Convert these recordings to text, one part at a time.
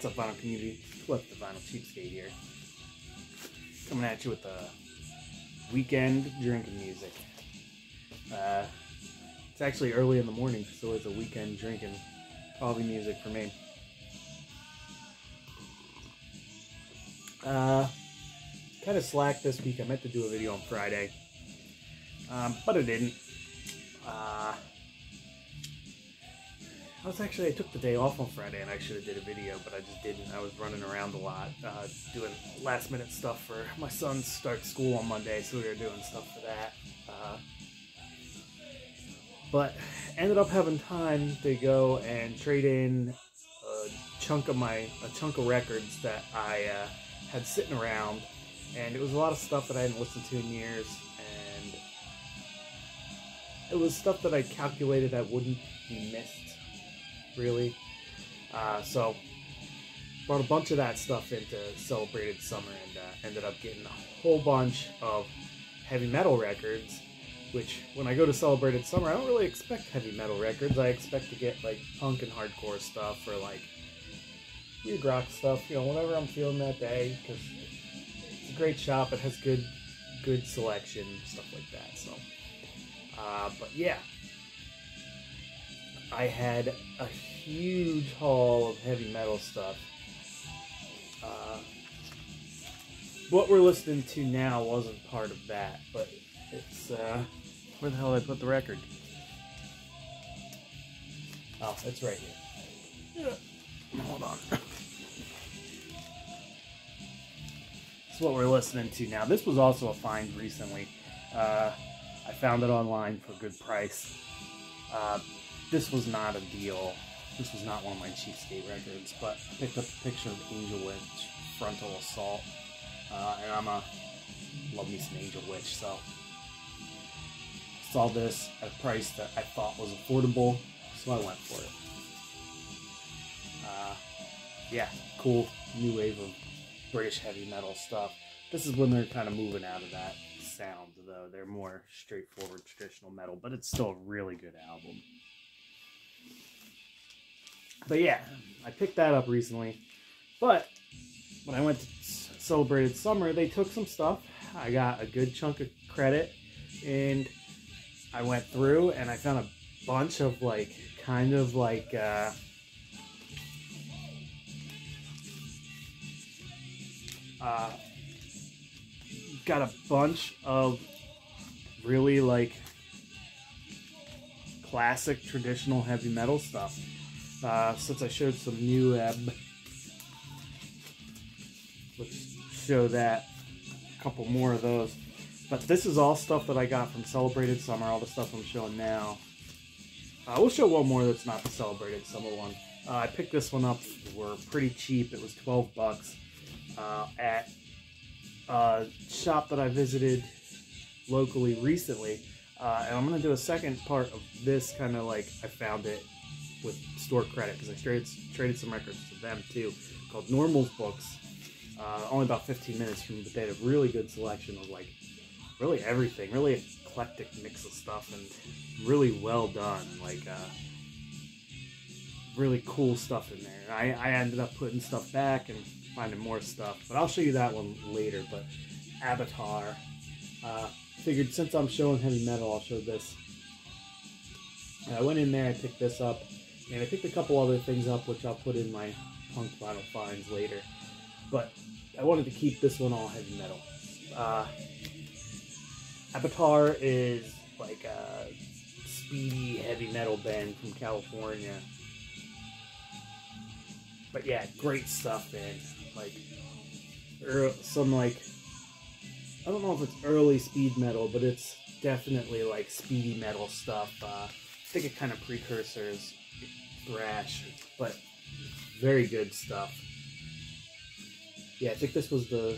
What's up, Vinyl Community? Cliff the Vinyl Cheapskate here. Coming at you with the weekend drinking music. Uh, it's actually early in the morning, so it's a weekend drinking coffee music for me. Uh, kind of slack this week. I meant to do a video on Friday, um, but I didn't. Uh, I was actually I took the day off on Friday and I should have did a video, but I just didn't. I was running around a lot, uh, doing last minute stuff for my son starts school on Monday, so we were doing stuff for that. Uh, but ended up having time to go and trade in a chunk of my a chunk of records that I uh, had sitting around, and it was a lot of stuff that I hadn't listened to in years, and it was stuff that I calculated I wouldn't be missed really. Uh, so brought a bunch of that stuff into celebrated summer and uh, ended up getting a whole bunch of heavy metal records which when i go to celebrated summer i don't really expect heavy metal records. I expect to get like punk and hardcore stuff or like weird rock stuff you know whatever i'm feeling that day because it's a great shop. It has good good selection stuff like that so. Uh, but yeah I had a huge haul of heavy metal stuff. Uh, what we're listening to now wasn't part of that, but it's uh, where the hell did I put the record? Oh, it's right here. Yeah. Hold on. It's what we're listening to now. This was also a find recently. Uh, I found it online for a good price. Uh, this was not a deal. This was not one of my cheap cheapskate records, but I picked up a picture of Angel Witch Frontal Assault, uh, and I'm a love me some Angel Witch, so saw this at a price that I thought was affordable, so I went for it. Uh, yeah, cool new wave of British heavy metal stuff. This is when they're kind of moving out of that sound, though. They're more straightforward traditional metal, but it's still a really good album. But yeah, I picked that up recently. But when I went to celebrated summer, they took some stuff. I got a good chunk of credit, and I went through and I found a bunch of like kind of like uh, uh, got a bunch of really like classic traditional heavy metal stuff uh, since I showed some new ebb. Let's show that a couple more of those. But this is all stuff that I got from Celebrated Summer, all the stuff I'm showing now. Uh, we'll show one more that's not the Celebrated Summer one. Uh, I picked this one up for pretty cheap. It was 12 bucks uh, at a shop that I visited locally recently. Uh, and I'm going to do a second part of this kind of like I found it with store credit because I traded, traded some records to them too, called Normals Books. Uh, only about 15 minutes from, but they had a really good selection of like really everything, really eclectic mix of stuff, and really well done. Like uh, really cool stuff in there. I, I ended up putting stuff back and finding more stuff, but I'll show you that one later. But Abattoir. uh, figured since I'm showing heavy metal, I'll show this. And I went in there, I picked this up. And I picked a couple other things up, which I'll put in my punk vinyl finds later. But I wanted to keep this one all heavy metal. Uh, Abattoir is like a speedy heavy metal band from California. But yeah, great stuff, man. Like, er, some like, I don't know if it's early speed metal, but it's definitely like speedy metal stuff. Uh, I think it kind of precursors thrash, but very good stuff. Yeah, I think this was the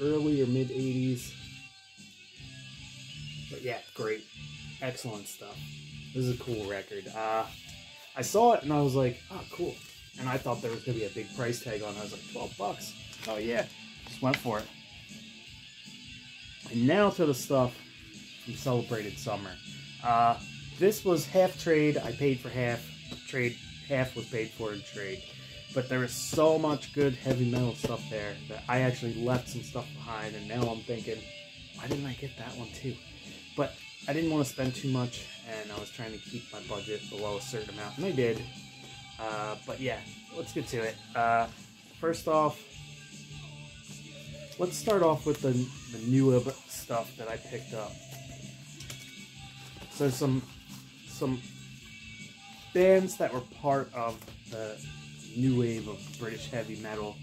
early or mid 80s. But yeah, great. Excellent stuff. This is a cool record. Uh, I saw it and I was like, oh, cool. And I thought there was going to be a big price tag on it. I was like, 12 bucks. Oh, yeah. Just went for it. And now to the stuff from Celebrated Summer. Uh, this was half trade. I paid for half trade half was paid for in trade. But there was so much good heavy metal stuff there that I actually left some stuff behind, and now I'm thinking, why didn't I get that one too? But I didn't want to spend too much, and I was trying to keep my budget below a certain amount, and I did. Uh, but yeah, let's get to it. Uh, first off, let's start off with the, the new stuff that I picked up. So some some bands that were part of the new wave of British heavy metal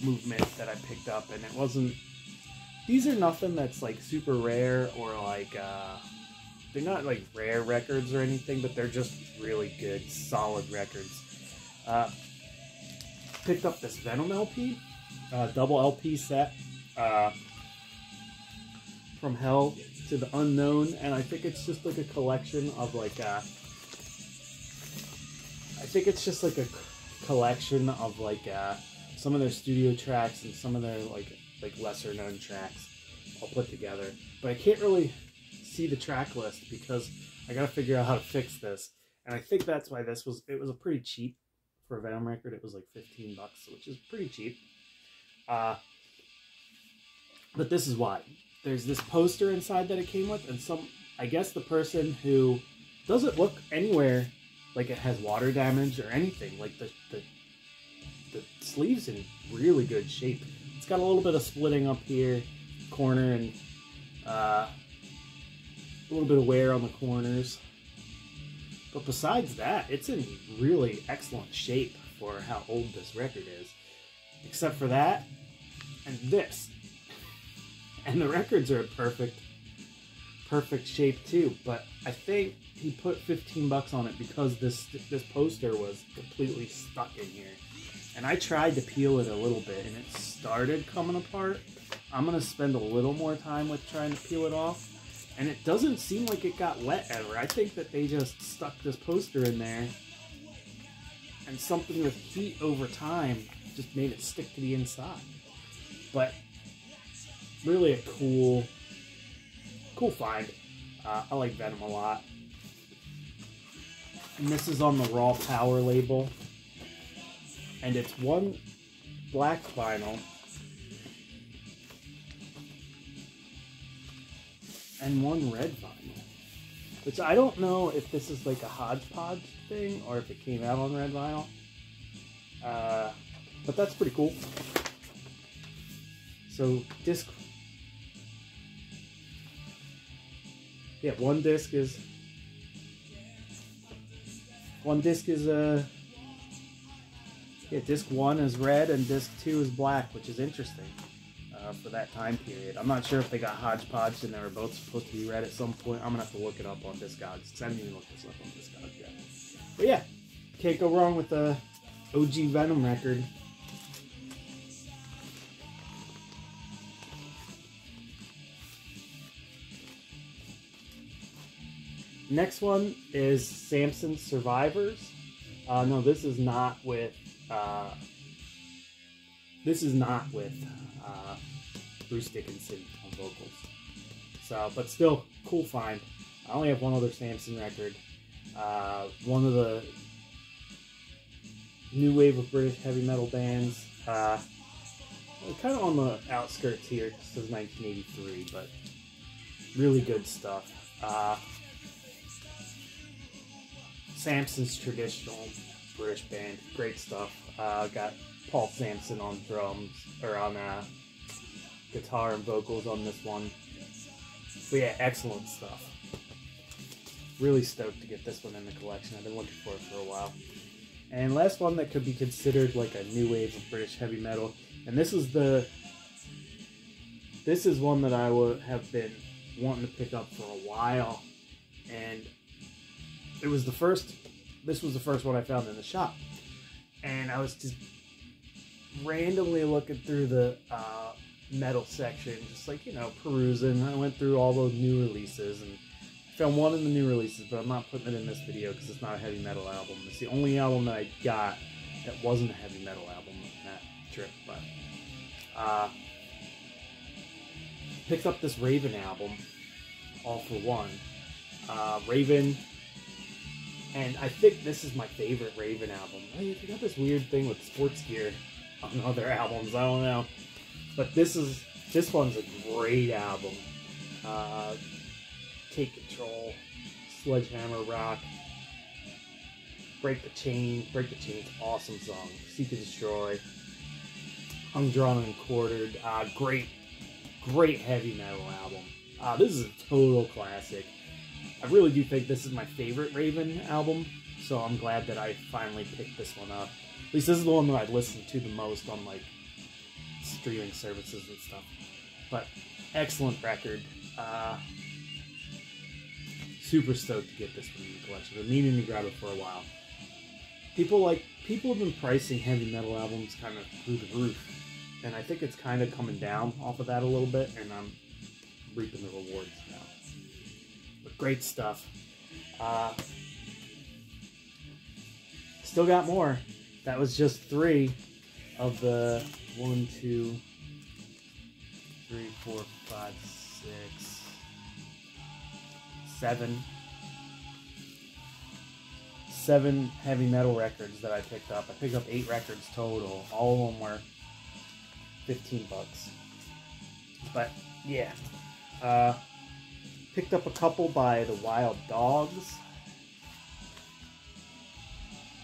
movement that I picked up, and it wasn't. These are nothing that's like super rare or like uh, they're not like rare records or anything, but they're just really good, solid records. Uh, picked up this Venom LP, uh, double LP set uh, from Hell to the Unknown, and I think it's just like a collection of like uh, I think it's just like a collection of like uh, some of their studio tracks and some of their like like lesser known tracks all put together. But I can't really see the track list because I gotta figure out how to fix this. And I think that's why this was it was a pretty cheap for a Venom record. It was like 15 bucks, which is pretty cheap. Uh, but this is why. There's this poster inside that it came with, and some I guess the person who doesn't look anywhere like it has water damage or anything. Like the the, the sleeve's in really good shape. It's got a little bit of splitting up here, corner, and uh, a little bit of wear on the corners. But besides that, it's in really excellent shape for how old this record is. Except for that and this. And the records are in perfect perfect shape too, but I think he put 15 bucks on it because this this poster was completely stuck in here. And I tried to peel it a little bit and it started coming apart. I'm going to spend a little more time with trying to peel it off. And it doesn't seem like it got wet ever. I think that they just stuck this poster in there and something with heat over time just made it stick to the inside. But really a cool, cool find. Uh, I like Venom a lot. And this is on the Raw Power label. And it's one black vinyl and one red vinyl. Which I don't know if this is like a hodgepodge thing or if it came out on red vinyl. Uh, but that's pretty cool. So disc Yeah, one disc is one disc is uh yeah, disc one is red and disc two is black, which is interesting uh, for that time period. I'm not sure if they got hodgepodge and they were both supposed to be red at some point. I'm gonna have to look it up on Discogs because I haven't even looked this up on Discogs yet. But yeah, can't go wrong with the OG Venom record. Next one is Samson Survivors. Uh, no, this is not with. Uh, this is not with uh, Bruce Dickinson on vocals. So, but still, cool find. I only have one other Samson record. Uh, one of the new wave of British heavy metal bands. Uh, kind of on the outskirts here. This is 1983, but really good stuff. Uh, Samson's traditional British band. Great stuff. Uh, got Paul Samson on drums, or on uh, guitar and vocals on this one. But yeah, excellent stuff. Really stoked to get this one in the collection. I've been looking for it for a while. And last one that could be considered like a new wave of British heavy metal. And this is the. This is one that I would have been wanting to pick up for a while. And it was the first. This was the first one I found in the shop, and I was just randomly looking through the uh, metal section, just like you know perusing. I went through all those new releases and found one of the new releases, but I'm not putting it in this video because it's not a heavy metal album. It's the only album that I got that wasn't a heavy metal album on that trip, but. Uh, picked up this Raven album, all for one. Uh, Raven And I think this is my favorite Raven album. They got this weird thing with sports gear on other albums. I don't know, but this is this one's a great album. Uh, Take Control, Sledgehammer Rock, Break the Chain. Break the Chain's awesome song. Seek and Destroy. Hung, Drawn, and Quartered. Uh, great, great heavy metal album. Uh, this is a total classic. I really do think this is my favorite Raven album, so I'm glad that I finally picked this one up. At least this is the one that I listened to the most on like streaming services and stuff. But excellent record. Uh, super stoked to get this one in the collection. I've Been meaning to grab it for a while. People like people have been pricing heavy metal albums kind of through the roof, and I think it's kind of coming down off of that a little bit, and I'm reaping the rewards great stuff. Uh, still got more. That was just three of the one, two, three, four, five, six, seven, seven heavy metal records that I picked up. I picked up eight records total. All of them were fifteen bucks. But yeah, uh, picked up a couple by the Wild Dogs.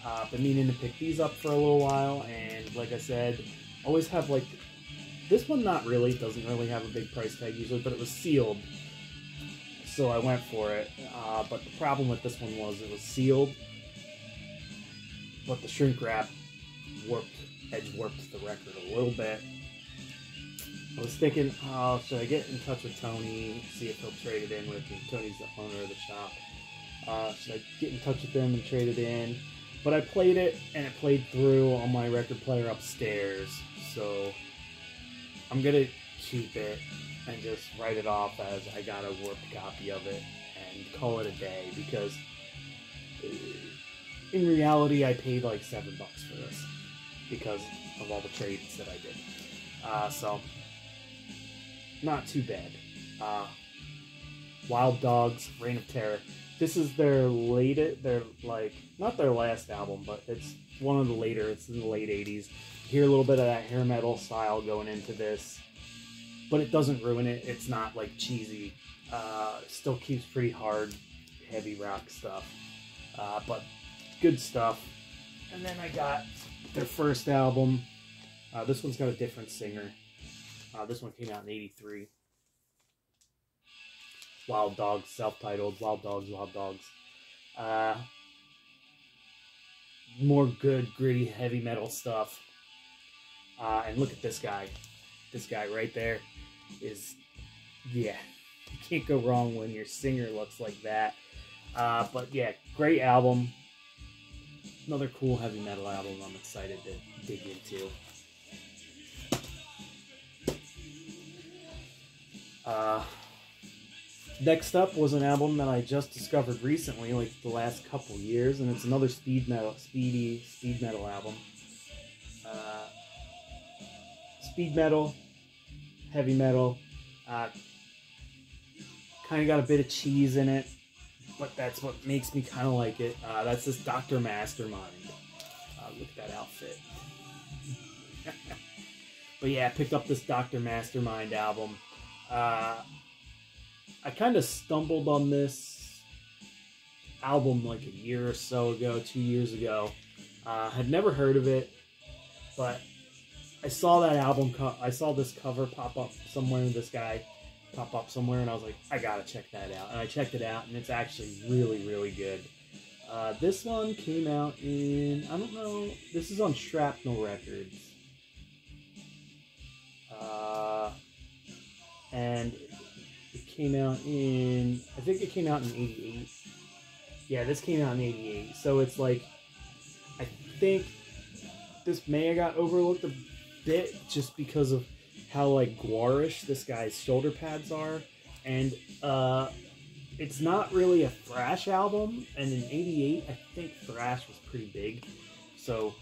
Uh, been meaning to pick these up for a little while, and like I said, always have like this one. Not really, doesn't really have a big price tag usually, but it was sealed, so I went for it. Uh, but the problem with this one was it was sealed, but the shrink wrap warped, edge warped the record a little bit. I was thinking, oh, should I get in touch with Tony, see if he'll trade it in with me? Tony's the owner of the shop. Uh, should I get in touch with them and trade it in? But I played it, and it played through on my record player upstairs. So I'm gonna keep it and just write it off as I got a warped copy of it and call it a day because uh, in reality I paid like seven bucks for this because of all the trades that I did. Uh, so not too bad. Uh, Wild Dogs, Reign of Terror. This is their latest, their like not their last album, but it's one of the later. It's in the late '80s. Hear a little bit of that hair metal style going into this, but it doesn't ruin it. It's not like cheesy. Uh, still keeps pretty hard, heavy rock stuff, uh, but good stuff. And then I got their first album. Uh, this one's got a different singer. Uh, this one came out in '83. Wild Dogs, self-titled Wild Dogs, Wild Dogs. Uh, more good, gritty, heavy metal stuff. Uh, and look at this guy. This guy right there is, yeah, you can't go wrong when your singer looks like that. Uh, but yeah, great album. Another cool heavy metal album I'm excited to dig into. Uh, next up was an album that I just discovered recently, like the last couple years, and it's another speed metal, speedy speed metal album. Uh, speed metal, heavy metal, uh, kind of got a bit of cheese in it, but that's what makes me kind of like it. Uh, that's this Doctor Mastermind. Uh, look at that outfit. but yeah, I picked up this Doctor Mastermind album. Uh, I kind of stumbled on this album like a year or so ago, two years ago. Uh, had never heard of it, but I saw that album. Co- I saw this cover pop up somewhere. This guy pop up somewhere, and I was like, I gotta check that out. And I checked it out, and it's actually really, really good. Uh, this one came out in I don't know. This is on Shrapnel Records. And it came out in I think it came out in 88. Yeah, this came out in 88. So it's like I think this may have got overlooked a bit just because of how like gouarish this guy's shoulder pads are and uh it's not really a thrash album and in 88 I think thrash was pretty big. So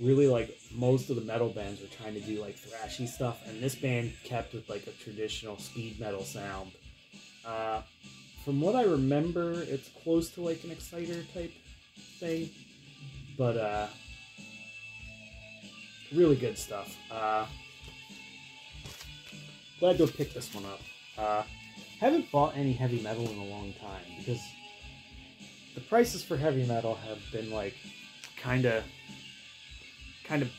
really like most of the metal bands were trying to do like thrashy stuff and this band kept with like a traditional speed metal sound uh, from what i remember it's close to like an exciter type thing, but uh, really good stuff. Uh, glad to picked this one up. Uh, haven't bought any heavy metal in a long time because the prices for heavy metal have been like kind of kind of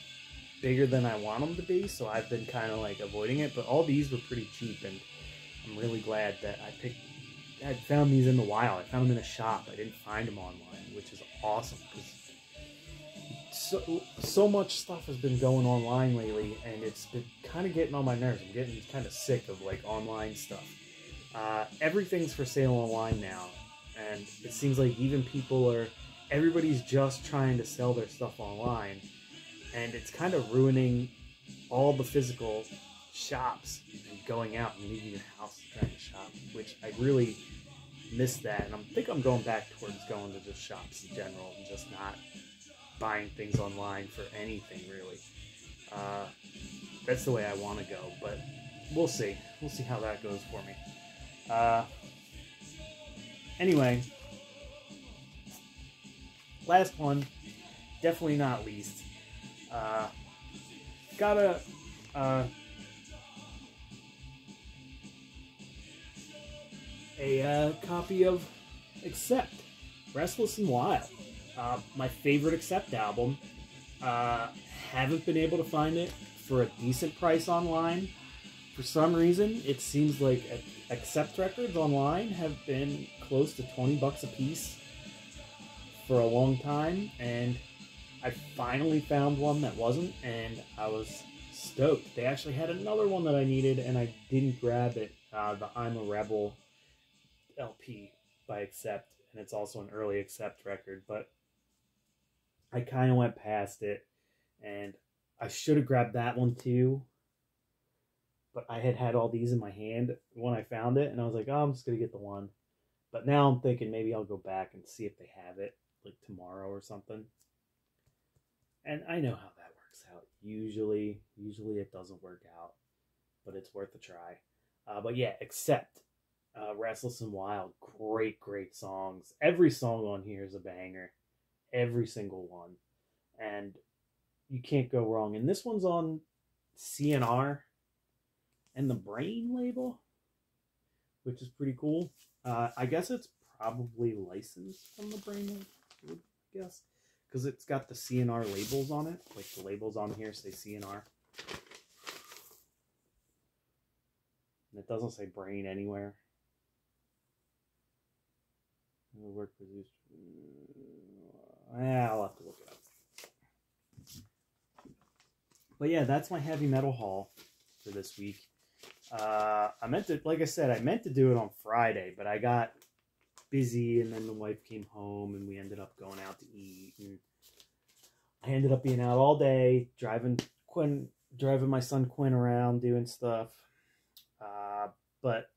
bigger than I want them to be, so I've been kind of like avoiding it. But all these were pretty cheap, and I'm really glad that I picked. I found these in the wild. I found them in a shop. I didn't find them online, which is awesome because so so much stuff has been going online lately, and it's been kind of getting on my nerves. I'm getting kind of sick of like online stuff. Uh, everything's for sale online now, and it seems like even people are. Everybody's just trying to sell their stuff online, and it's kind of ruining all the physical shops and going out and leaving your house trying to shop, which I really miss that. And I think I'm going back towards going to just shops in general and just not buying things online for anything really. Uh, that's the way I want to go, but we'll see. We'll see how that goes for me. Uh, anyway, last one, definitely not least. Uh, got a uh, a uh, copy of Accept, Restless and Wild. Uh, my favorite Accept album. Uh, haven't been able to find it for a decent price online. For some reason, it seems like Accept records online have been close to 20 bucks a piece for a long time, and I finally found one that wasn't, and I was stoked. They actually had another one that I needed, and I didn't grab it. Uh, the I'm a Rebel LP by Accept, and it's also an early Accept record, but I kind of went past it, and I should have grabbed that one too. But I had had all these in my hand when I found it, and I was like, oh, I'm just gonna get the one. But now I'm thinking maybe I'll go back and see if they have it like tomorrow or something. And I know how that works out. Usually, usually it doesn't work out, but it's worth a try. Uh, but yeah, Accept uh, Restless and Wild, great, great songs. Every song on here is a banger every single one, and you can't go wrong. And this one's on CNR and the Brain label, which is pretty cool. Uh, I guess it's probably licensed from the Brain, I guess, because it's got the CNR labels on it. Like the labels on here say CNR. And it doesn't say Brain anywhere. Work produced. Yeah, I'll have to look it up. But yeah, that's my heavy metal haul for this week. Uh, I meant to, like I said, I meant to do it on Friday, but I got busy, and then the wife came home, and we ended up going out to eat, and I ended up being out all day driving Quinn, driving my son Quinn around, doing stuff. Uh, but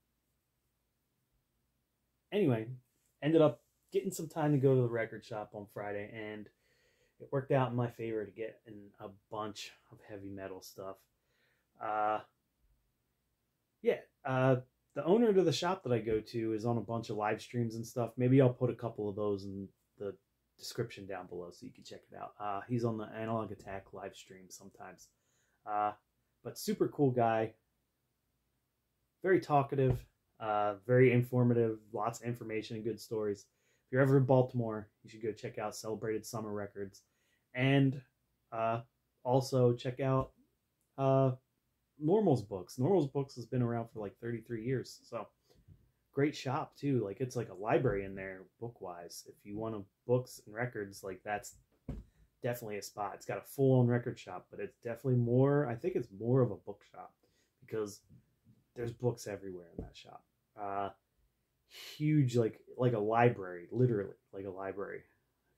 anyway, ended up getting some time to go to the record shop on Friday, and it worked out in my favor to get in a bunch of heavy metal stuff. Uh, yeah, uh, the owner to the shop that I go to is on a bunch of live streams and stuff. Maybe I'll put a couple of those in the description down below so you can check it out. Uh, he's on the Analog Attack live stream sometimes. Uh, but super cool guy. Very talkative, uh, very informative, lots of information and good stories If you're ever in Baltimore, you should go check out Celebrated Summer Records, and uh, also check out uh, Normal's Books. Normal's Books has been around for like 33 years, so great shop too. Like it's like a library in there, book wise. If you want to books and records, like that's definitely a spot. It's got a full on record shop, but it's definitely more. I think it's more of a bookshop because there's books everywhere in that shop. Uh, huge like like a library literally like a library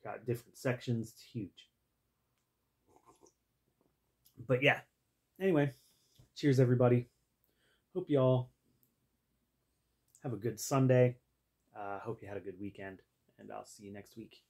got different sections it's huge but yeah anyway cheers everybody. Hope you all have a good sunday. Uh hope you had a good weekend and i'll see you next week